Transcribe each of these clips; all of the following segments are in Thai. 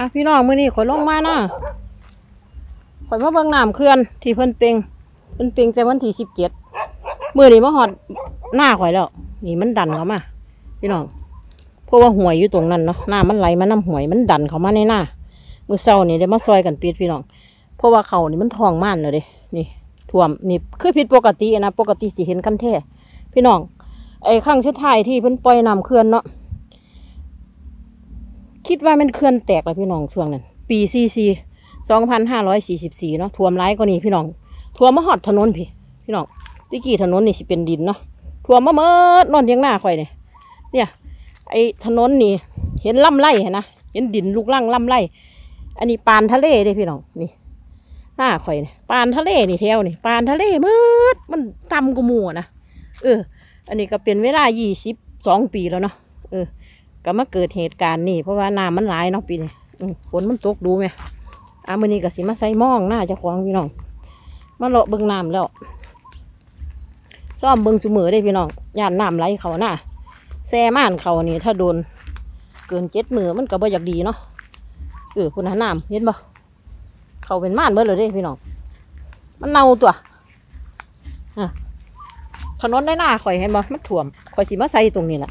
อะพี่น้องมื้อนี้ข่อยลงมานะข่อยมาเบิ่งน้ำเขื่อนที่เพิ่นเปงเพิ่นเปงแต่วันที่สิบเจ็ดมื้อนี้มาฮอดหน้าข่อยแล้ว นี่มันดันเข้ามา พี่น้องเพราะว่าหวยอยู่ตรงนั้นเนาะหน้ำมันไหลมาน้ำหวยมันดันเข้ามาในหน้ามื้อเช้านี่ได้มาซอยกันปิดพี่น้องเพราะว่าเขานี่มันทองม่านเลยเด้นี่ท่วมนี่คือผิดปกตินะปกติสิเห็นกันแท้พี่น้องไอ้ข้างชุดไทยที่เพิ่นปล่อยน้ำเขื่อนเนาะ คิดว่ามันเขื่อนแตกแล้วพี่น้องช่วงนั้น ปีซีซีสองพันห้าร้อยสี่สิบสี่เนาะท่วมร้ายกว่านี้พี่น้องท่วมมาหอดถนนพี่ พี่น้องตะกี้ถนนนี่สิเป็นดินเนาะท่วมมาเมื่อนอนเทียังหน้าข่อยเนี่ยเนี่ย ไอ้ถนนนี่ เห็นลำไรเห็นนะเห็นดินลูกลังลำไรอันนี้ปานทะเลเด้พี่น้องนี่หน้าข่อยเนี่ยปานทะเลนี่แถวนี่ปานทะเลมืดมันต่ำกว่าหมู่นะเออ อันนี้ก็เป็นเวลายี่สิบสองปีแล้วเนาะเออ ก็มาเกิดเหตุการณ์นี่เพราะว่าน้ำมันหลายเนาะปีนี้ฝนมันตกดูไหมอะมื้อนี้ก็สิมาใส่มองหน้าเจ้าของพี่น้อง มาเลาะเบิ่งน้ำแล้ว ซ่อมเบิ่งซุมือได้พี่น้องย่านน้ำไหลเขาหน้าแซ่ม่านเขานี่ถ้าโดน เกินเจ็ดมือมันก็บ่อยากดีเนาะเออพุ่นหาน้ำเห็นบ่เขาเป็นม่านเบิดเลยเด้พี่น้อง มันเน่าตัวอะถนนได้หน้าข่อยเห็นบ่มันถ่วมข่อยสิมาใส่ตรงนี้แหละ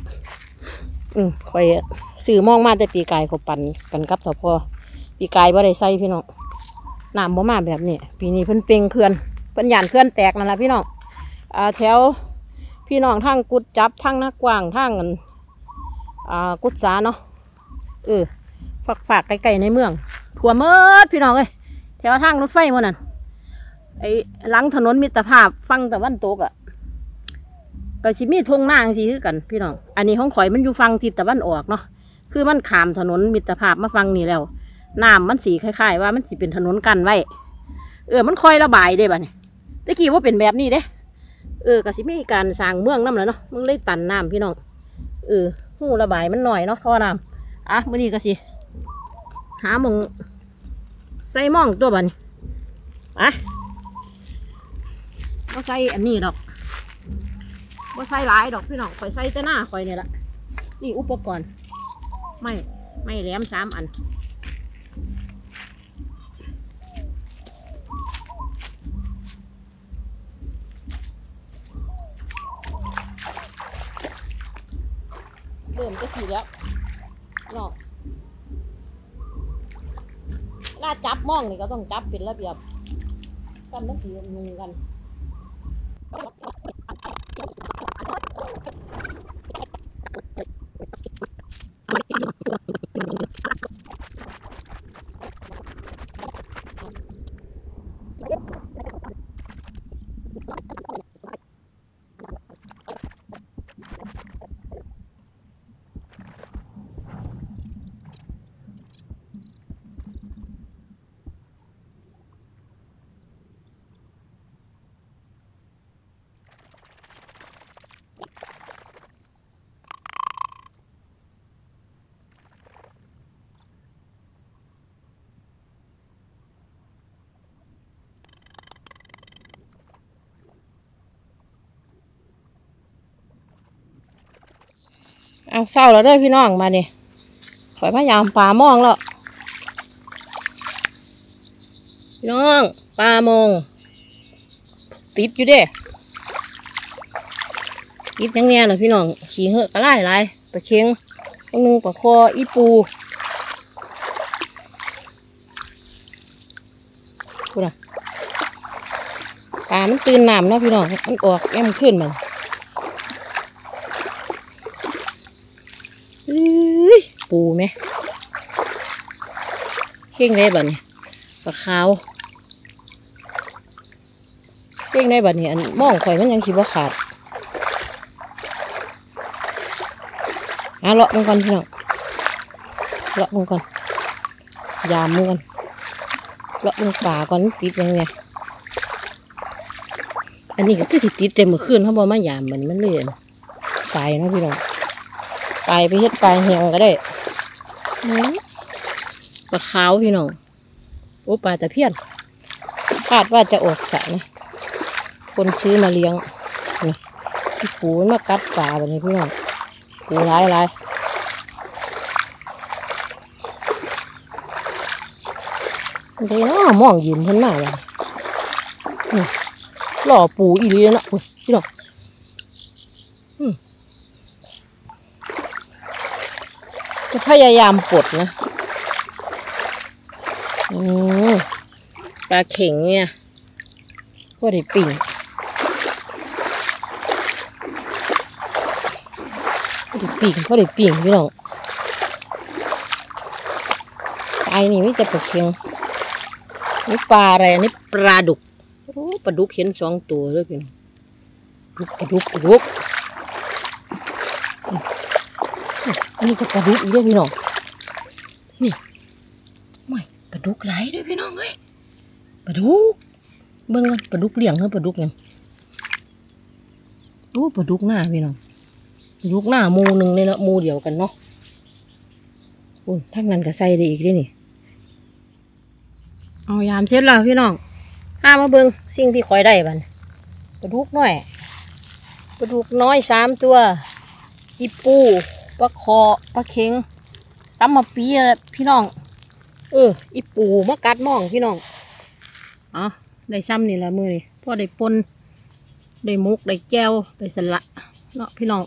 อืมข่อยซื้อมองมาแต่ปีกายเขาปั่นกันกับสพอปีกายบ่ได้ใส่พี่น้องน้ำบ่มาแบบนี้ปีนี้เพิ่นเป่งเขื่อนเพิ่นหยานเขื่อนแตกนั่นแหละพี่น้องอ่าแถวพี่น้องทางกุดจับทางนักกว้างทางกันอ่ากุดสาเนาะเออฝากฝากไกลๆในเมืองทั่วเมิดพี่น้องเอ้ยแถวทางรถไฟมันนั่นไอ้หลังถนนมิตรภาพฟังตะวันตกอะ ก็สิมีทงหน้าจังซี่คือกันพี่น้อง อันนี้ของข่อยมันอยู่ฟังทิศตะวันออกเนาะ คือมันขามถนนมิตรภาพมาฟังนี่แล้ว น้ำมันสีคล้ายๆ ว่ามันสิเป็นถนนกันไว้ เออ มันคอยระบายได้บ่เนี่ยตะกี้ว่าเป็นแบบนี้เด้ เออก็สิมีการสร้างเมืองน้ำแล้วเนาะมันเลยตันน้ำพี่น้อง เออหูระบายมันหน่อยเนาะท่อน้ำอะมื่อนี้ก็สิ หามองใส่ม่องตัวบัดนอะก็ใส่อันนี้ดอก ว่าใส่หลายดอกพี่น้องข่อยใส่แต่หน้าข่อยเนี่ยละนี่อุปกรณ์ ไม่ไม่แหลมสามอันเริ่มจะขี่แล้วเนาะลาจับมองนี่ก็ต้องจับเป็นระเบียบสั้นมันสีนุงกัน เอาเศร้าแล้วเด้อพี่น้องมาเนี่ยขอยพยายามปลามองแล้วพี่น้องปลามอง ติดอยู่เด้ติดยังเนี้ยเหรอพี่น้อง ขี่เหอะกระไล่ไรปลาเค็งตัวหนึงปลาคออีปูพูดอะปลามันตื่นน้ำเนาะพี่น้อง มันออกแอมขึ้นมัน อื้ย ปูไหมเข่งได้บัดนี้ปลาขาวเข่งได้บัดนี้อันมองข่อยมันยังคิดว่าขาดอะเลาะมันก่อนพี่น้องเลาะมันก่อนยามมันก่อนเลาะมันป่าก่อนติดยังไงอันนี้ก็คือติดเต็มมือขึ้นเขาบอกมายามมันมันเลยตายนะพี่น้อง ไปไปเฮ็ดปลาแหงก็ได้อื้อปลาขาวพี่น้องโอ้ปลาตะเพียนคาดว่าจะออกสระนะคนซื้อมาเลี้ยงนี่พี่ปูมันมากัดปลาแบบนี้พี่น้องปูร้ายร้ายเดี๋ยวนะมองยืนเพิ่นมาว่ะนี่หล่อปูอีหลีเนาะอุ้ยพี่น้องอืม จะพยายามปลดนะอืมปลาเข่งเนี่ยก็ได้ปิ่งก็ได้ปิ่งก็ได้ปิ่งพี่น้องไอ้นี่ไม่จะปลาเข่งนี่ปลาอะไรอันนี้ปลาดุกโอ้ปลาดุกเห็นสองตัวเลยพี่น้องปลาดุกปลาดุกอืมอั นนี้ก็ปลาดุกอีกด้วยพี่น้อง นี่ไม่ปลาดุกไหลด้วยพี่น้องเอ้ยปลาดุก เบิ่งกันปลาดุกเลี้ยงเหรอปลาดุกยังโอ้ปลาดุกหน้าพี่น้องปลาดุกหน้ามูหนึ่งเลยเนาะมูเดียวกันเนาะโอ้ยทั้งนั้นก็ใส่ได้อีกด้วยนี่เอายามเสร็จแล้วพี่น้องห้ามาเบิงสิ่งที่คอยได้บันปลาดุกน้อยปลาดุกน้อยสามตัว อีปู ปลาคอปลาเค็งตำมาปีอะพี่น้อง เออ อีปูมากัดหมองพี่น้องเอ๋อได้ซ้ำนี่ละมือนี่พอได้ปนได้มุกได้แก้วได้สละเนาะพี่น้อง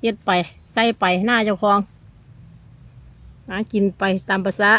เย็ดไปใส่ไปหน้าเจ้าของหากินไปตามภาษา